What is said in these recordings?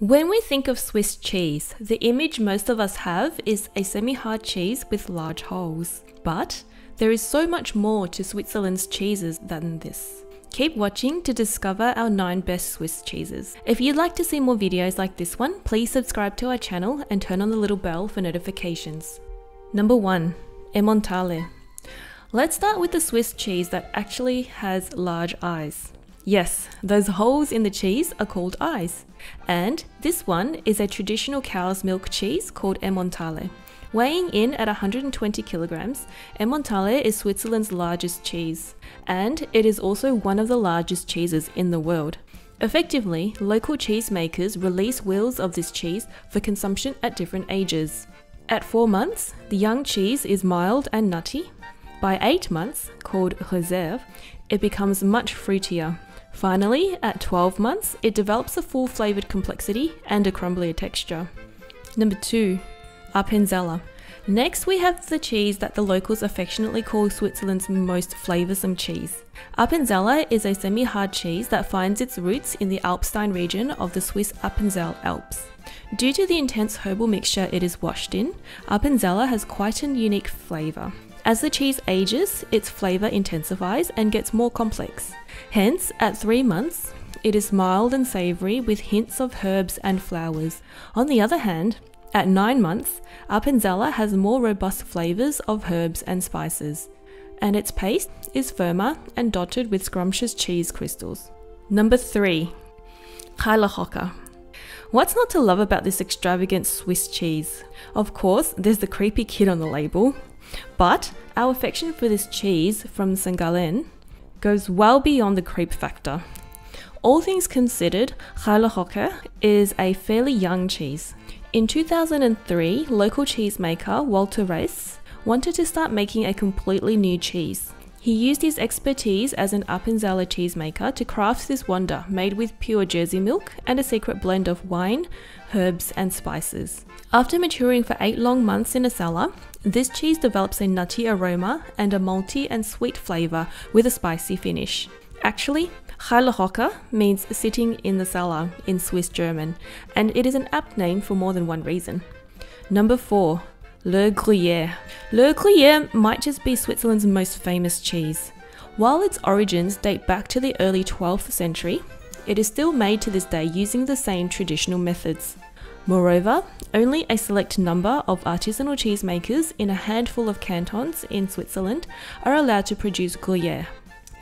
When we think of Swiss cheese, the image most of us have is a semi hard cheese with large holes. But there is so much more to Switzerland's cheeses than this. Keep watching to discover our 9 best Swiss cheeses. If you'd like to see more videos like this one, please subscribe to our channel and turn on the little bell for notifications. Number 1. Emmentaler. Let's start with the Swiss cheese that actually has large eyes. Yes, those holes in the cheese are called eyes. And this one is a traditional cow's milk cheese called Emmentaler. Weighing in at 120 kilograms, Emmentaler is Switzerland's largest cheese, and it is also one of the largest cheeses in the world. Effectively, local cheesemakers release wheels of this cheese for consumption at different ages. At 4 months, the young cheese is mild and nutty. By 8 months, called Reserve, it becomes much fruitier. Finally, at 12 months, it develops a full flavoured complexity and a crumblier texture. Number 2. Appenzeller. Next, we have the cheese that the locals affectionately call Switzerland's most flavoursome cheese. Appenzeller is a semi hard cheese that finds its roots in the Alpstein region of the Swiss Appenzell Alps. Due to the intense herbal mixture it is washed in, Appenzeller has quite a unique flavour. As the cheese ages, its flavour intensifies and gets more complex. Hence, at 3 months, it is mild and savoury with hints of herbs and flowers. On the other hand, at 9 months, Appenzeller has more robust flavours of herbs and spices, and its paste is firmer and dotted with scrumptious cheese crystals. Number 3. Kaiserhocker. What's not to love about this extravagant Swiss cheese? Of course, there's the creepy kid on the label, but our affection for this cheese from St. Gallen goes well beyond the creep factor. All things considered, Kaiserhocker is a fairly young cheese. In 2003, local cheesemaker Walter Räss wanted to start making a completely new cheese. He used his expertise as an Appenzeller cheesemaker to craft this wonder made with pure Jersey milk and a secret blend of wine, herbs, and spices. After maturing for eight long months in a cellar, this cheese develops a nutty aroma and a malty and sweet flavour with a spicy finish. Actually, Kaiserhocker means sitting in the cellar in Swiss German, and it is an apt name for more than one reason. Number 4. Le Gruyere. Le Gruyere might just be Switzerland's most famous cheese. While its origins date back to the early 12th century, it is still made to this day using the same traditional methods. Moreover, only a select number of artisanal cheesemakers in a handful of cantons in Switzerland are allowed to produce Gruyere,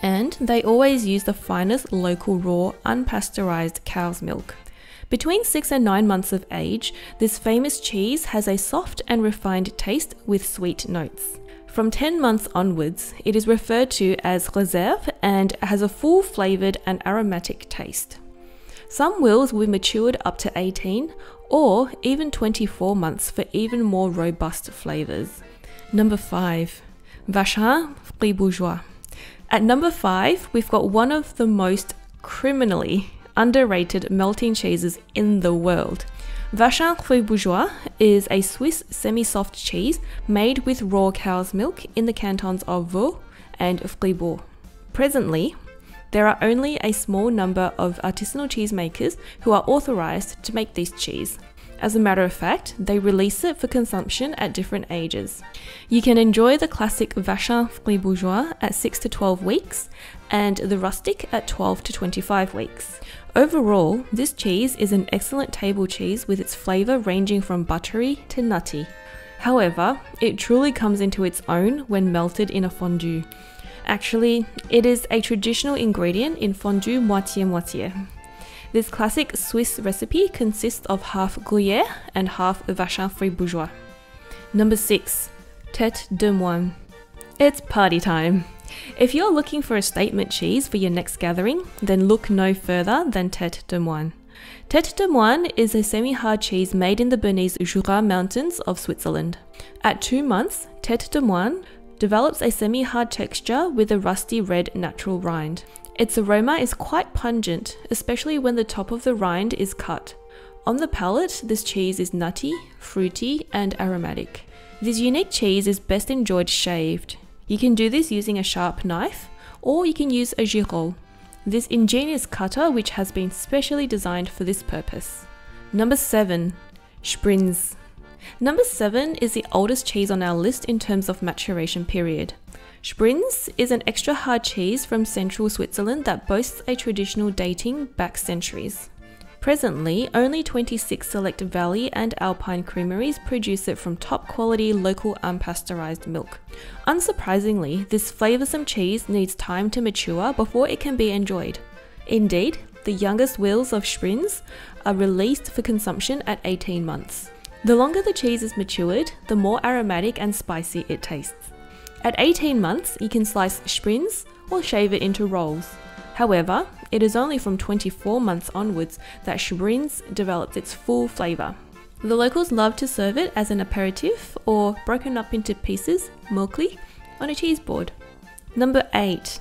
and they always use the finest local raw, unpasteurized cow's milk. Between 6 and 9 months of age, this famous cheese has a soft and refined taste with sweet notes. From 10 months onwards, it is referred to as reserve and has a full flavoured and aromatic taste. Some wills will be matured up to 18 or even 24 months for even more robust flavours. Number 5. Vacherin Fribourgeois. At number 5, we've got one of the most criminally underrated melting cheeses in the world. Vacherin Fribourgeois is a Swiss semi-soft cheese made with raw cow's milk in the cantons of Vaud and Fribourg. Presently, there are only a small number of artisanal cheesemakers who are authorized to make this cheese. As a matter of fact, they release it for consumption at different ages. You can enjoy the classic Vacherin Fribourgeois at 6 to 12 weeks and the rustic at 12 to 25 weeks. Overall, this cheese is an excellent table cheese with its flavour ranging from buttery to nutty. However, it truly comes into its own when melted in a fondue. Actually, it is a traditional ingredient in fondue moitié-moitié. This classic Swiss recipe consists of half Gruyere and half Vacherin Fribourgeois. Number 6. Tête de Moine. It's party time! If you're looking for a statement cheese for your next gathering, then look no further than Tête de Moine. Tête de Moine is a semi hard cheese made in the Bernese Jura Mountains of Switzerland. At two months, Tête de Moine develops a semi hard texture with a rusty red natural rind. Its aroma is quite pungent, especially when the top of the rind is cut. On the palate, this cheese is nutty, fruity, and aromatic. This unique cheese is best enjoyed shaved. You can do this using a sharp knife, or you can use a girole, this ingenious cutter which has been specially designed for this purpose. Number 7. Sbrinz. Number 7 is the oldest cheese on our list in terms of maturation period. Sbrinz is an extra hard cheese from central Switzerland that boasts a traditional dating back centuries. Presently, only 26 select valley and alpine creameries produce it from top quality local unpasteurized milk. Unsurprisingly, this flavoursome cheese needs time to mature before it can be enjoyed. Indeed, the youngest wheels of Sbrinz are released for consumption at 18 months. The longer the cheese is matured, the more aromatic and spicy it tastes. At 18 months, you can slice Sbrinz or shave it into rolls. However, it is only from 24 months onwards that Sbrinz develops its full flavour. The locals love to serve it as an aperitif or broken up into pieces, Möckli, on a cheese board. Number 8.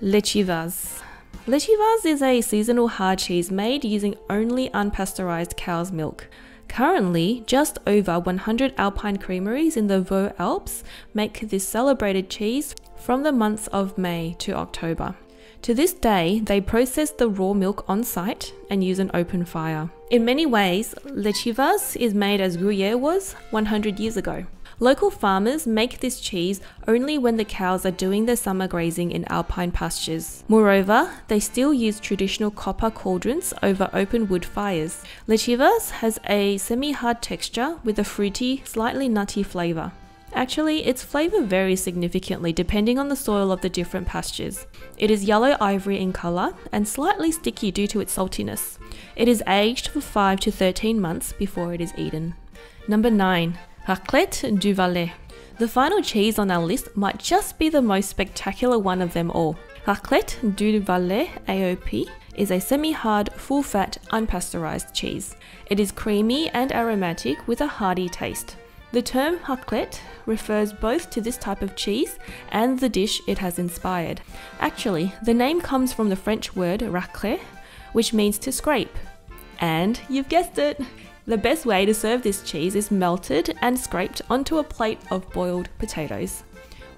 L'Etivaz. L'Etivaz is a seasonal hard cheese made using only unpasteurised cow's milk. Currently, just over 100 alpine creameries in the Vaud Alps make this celebrated cheese from the months of May to October. To this day, they process the raw milk on site and use an open fire. In many ways, L'Etivaz is made as Gruyere was 100 years ago. Local farmers make this cheese only when the cows are doing their summer grazing in alpine pastures. Moreover, they still use traditional copper cauldrons over open wood fires. L'Etivaz has a semi-hard texture with a fruity, slightly nutty flavour. Actually, its flavour varies significantly depending on the soil of the different pastures. It is yellow ivory in colour and slightly sticky due to its saltiness. It is aged for 5 to 13 months before it is eaten. Number 9. Raclette du Valais. The final cheese on our list might just be the most spectacular one of them all. Raclette du Valais AOP is a semi-hard, full-fat, unpasteurized cheese. It is creamy and aromatic with a hearty taste. The term raclette refers both to this type of cheese and the dish it has inspired. Actually, the name comes from the French word racler, which means to scrape. And you've guessed it! The best way to serve this cheese is melted and scraped onto a plate of boiled potatoes.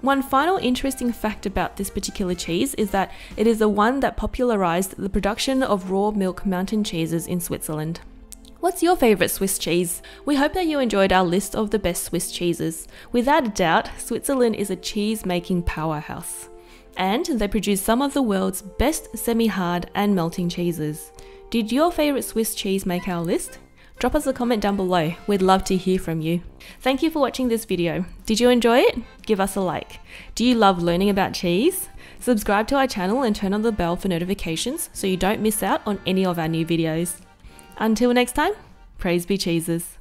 One final interesting fact about this particular cheese is that it is the one that popularized the production of raw milk mountain cheeses in Switzerland. What's your favourite Swiss cheese? We hope that you enjoyed our list of the best Swiss cheeses. Without a doubt, Switzerland is a cheese making powerhouse. And they produce some of the world's best semi hard and melting cheeses. Did your favourite Swiss cheese make our list? Drop us a comment down below, we'd love to hear from you. Thank you for watching this video. Did you enjoy it? Give us a like. Do you love learning about cheese? Subscribe to our channel and turn on the bell for notifications so you don't miss out on any of our new videos. Until next time, praise be cheeses.